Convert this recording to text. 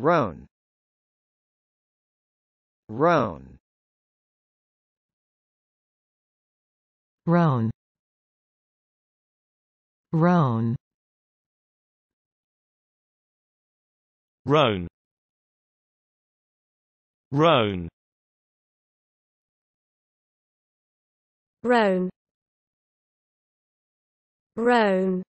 Roan. Roan. Roan. Roan. Roan. Roan. Roan. Roan.